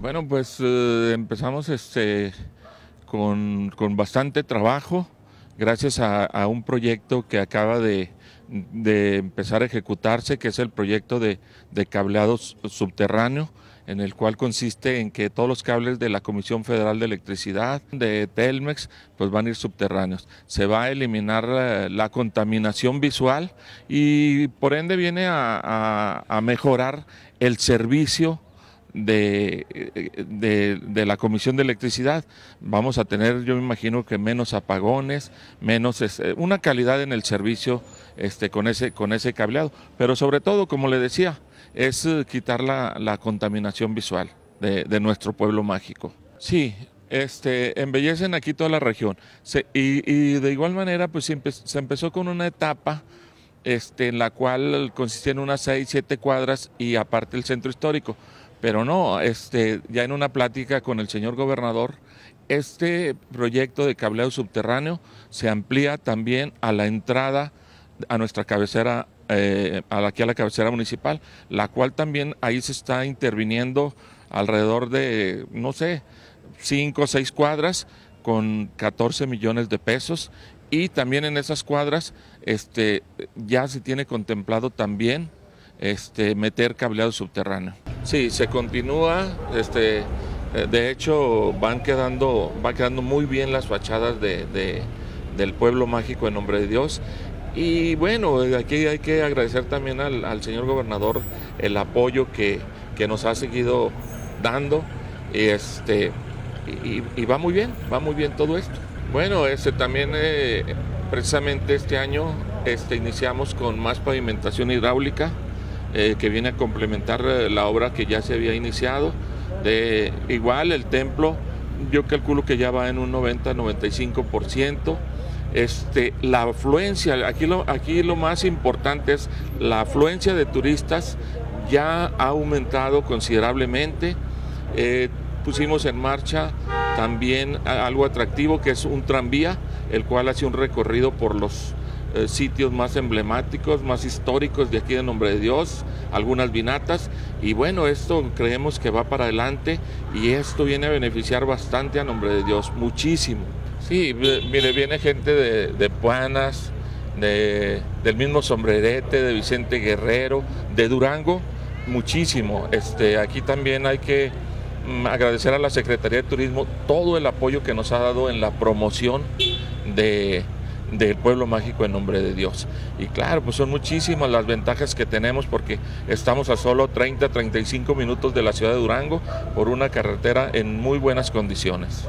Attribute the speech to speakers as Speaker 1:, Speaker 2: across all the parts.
Speaker 1: Bueno, pues eh, empezamos este, con, bastante trabajo, gracias a, un proyecto que acaba de, empezar a ejecutarse, que es el proyecto de, de cableado subterráneo en el cual consiste en que todos los cables de la Comisión Federal de Electricidad, de Telmex, pues van a ir subterráneos. Se va a eliminar la contaminación visual y por ende viene a, mejorar el servicio de, de, la Comisión de Electricidad. Vamos a tener, yo me imagino que menos apagones, menos este, una calidad en el servicio este, con, ese, con ese cableado. Pero sobre todo, como le decía, es eh, quitar la, contaminación visual de, nuestro pueblo mágico. Sí, este, embellecen aquí toda la región. y, de igual manera, pues se, empezó con una etapa este, en la cual consistía en unas 6, 7 cuadras y aparte el centro histórico. Pero no, este, ya en una plática con el señor gobernador, este proyecto de cableado subterráneo se amplía también a la entrada a nuestra cabecera eh, aquí a la cabecera municipal, la cual también ahí se está interviniendo alrededor de, no sé, cinco o seis cuadras con 14 millones de pesos y también en esas cuadras este, ya se tiene contemplado también este, meter cableado subterráneo. Sí, se continúa, este, eh, de hecho van quedando, van quedando muy bien las fachadas de, del pueblo mágico en nombre de Dios y bueno, aquí hay que agradecer también al, señor gobernador el apoyo que, nos ha seguido dando. Y, este, y, va muy bien, va muy bien todo esto. Bueno, este, también eh, precisamente este año este, iniciamos con más pavimentación hidráulica eh, que viene a complementar eh, la obra que ya se había iniciado. De, igual el templo, yo calculo que ya va en un 90-95%. Este, la afluencia, aquí lo, aquí lo más importante es la afluencia de turistas ya ha aumentado considerablemente. Eh, pusimos en marcha también algo atractivo que es un tranvía, el cual hace un recorrido por los eh, sitios más emblemáticos, más históricos de aquí de Nombre de Dios, algunas vinatas. Y bueno, esto creemos que va para adelante y esto viene a beneficiar bastante a Nombre de Dios, muchísimo. Sí, mire, viene gente de, de Puanas, del mismo Sombrerete, de Vicente Guerrero, de Durango, muchísimo. Este, aquí también hay que mm, agradecer a la Secretaría de Turismo todo el apoyo que nos ha dado en la promoción de, del pueblo mágico en nombre de Dios. Y claro, pues son muchísimas las ventajas que tenemos porque estamos a solo 30, 35 minutos de la ciudad de Durango por una carretera en muy buenas condiciones.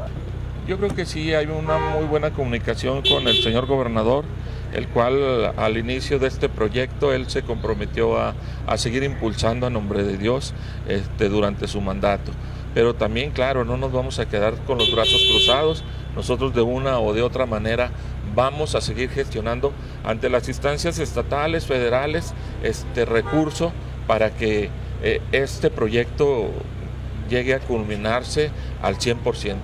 Speaker 1: Yo creo que sí hay una muy buena comunicación con el señor gobernador, el cual al inicio de este proyecto él se comprometió a, seguir impulsando a nombre de Dios este, durante su mandato. Pero también, claro, no nos vamos a quedar con los brazos cruzados. Nosotros de una o de otra manera vamos a seguir gestionando ante las instancias estatales, federales, este recurso para que eh, este proyecto llegue a culminarse al 100%.